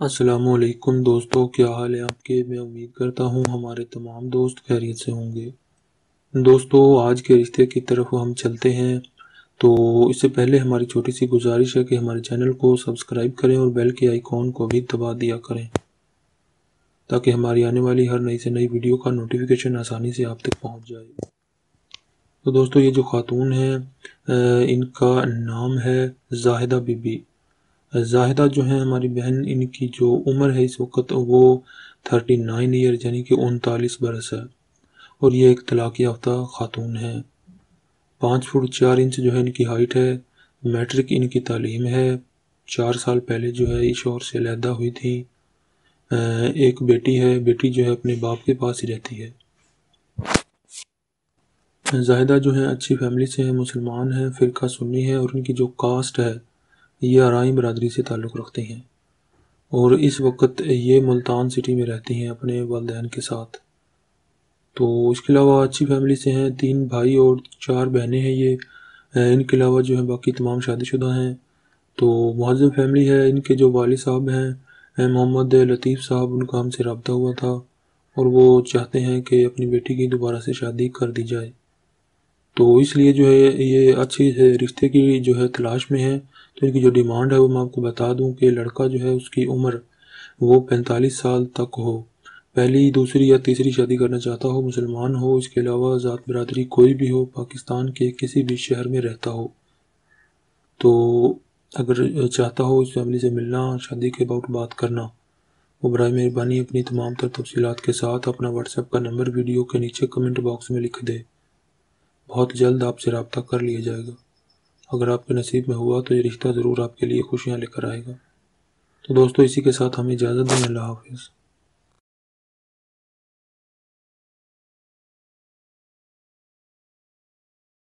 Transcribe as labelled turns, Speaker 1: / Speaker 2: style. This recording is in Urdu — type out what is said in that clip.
Speaker 1: السلام علیکم دوستو، کیا حال ہے آپ کے؟ میں امید کرتا ہوں ہمارے تمام دوست خیریت سے ہوں گے۔ دوستو، آج کے رشتے کی طرف ہم چلتے ہیں۔ تو اس سے پہلے ہماری چھوٹی سی گزارش ہے کہ ہمارے چینل کو سبسکرائب کریں اور بیل کے آئیکن کو بھی دبا دیا کریں۔ تاکہ ہماری آنے والی ہر نئی سے نئی ویڈیو کا نوٹیفیکیشن آسانی سے آپ تک پہنچ جائے۔ تو دوستو، یہ جو خاتون ہیں ان کا نام ہے زاہدہ بی بی زاہدہ جو ہیں ہماری بہن، ان کی جو عمر ہے اس وقت وہ تھرٹی نائن ایئر یعنی کہ انتالیس برس ہے۔ اور یہ ایک طلاق یافتہ خاتون ہے پانچ فٹ چار انچ جو ہے ان کی ہائٹ ہے۔ میٹرک ان کی تعلیم ہے۔ چار سال پہلے جو ہے اس شور سے علیحدہ ہوئی تھی۔ ایک بیٹی ہے۔ بیٹی جو ہے اپنے باپ کے پاس ہی رہتی ہے۔ زاہدہ جو ہیں اچھی فیملی سے ہیں مسلمان ہیں، فرقہ سنی ہے اور ان کی جو کاسٹ ہے یہ آرائیں برادری سے تعلق رکھتے ہیں اور اس وقت یہ ملتان سٹی میں رہتی ہیں اپنے والدین کے ساتھ۔ تو اس کے علاوہ اچھی فیملی سے ہیں، تین بھائی اور چار بہنیں ہیں یہ۔ ان کے علاوہ جو ہیں باقی تمام شادی شدہ ہیں۔ تو معذم فیملی ہے، ان کے جو والد صاحب ہیں محمد لطیف صاحب، ان کا ہم سے رابطہ ہوا تھا اور وہ چاہتے ہیں کہ اپنی بیٹی کی دوبارہ سے شادی کر دی جائے۔ تو اس لیے جو ہے، یہ اچھی رشتے کی جو ہے تلاش میں ہے تو ان کی جو ڈیمانڈ ہے وہ میں آپ کو بتا دوں کہ لڑکا جو ہے اس کی عمر وہ پینتالیس سال تک ہو۔ پہلی، دوسری یا تیسری شادی کرنا چاہتا ہو، مسلمان ہو، اس کے علاوہ ذات برادری کوئی بھی ہو، پاکستان کے کسی بھی شہر میں رہتا ہو۔ تو اگر چاہتا ہو اس فیملی سے ملنا، شادی کے اباؤٹ بات کرنا، وہ برائے مہربانی اپنی تمام تر تفصیلات کے ساتھ اپنا واٹس ایپ کا نمبر ویڈیو کے نیچے کمنٹ باکس میں لکھ دے۔ بہت جلد آپ سے رابطہ کر لیا جائے گا۔ اگر آپ کے نصیب میں ہوا تو یہ رشتہ ضرور آپ کے لیے خوشیاں لے کر آئے گا۔ تو دوستو، اسی کے ساتھ ہمیں اجازت دیں۔ اللہ حافظ۔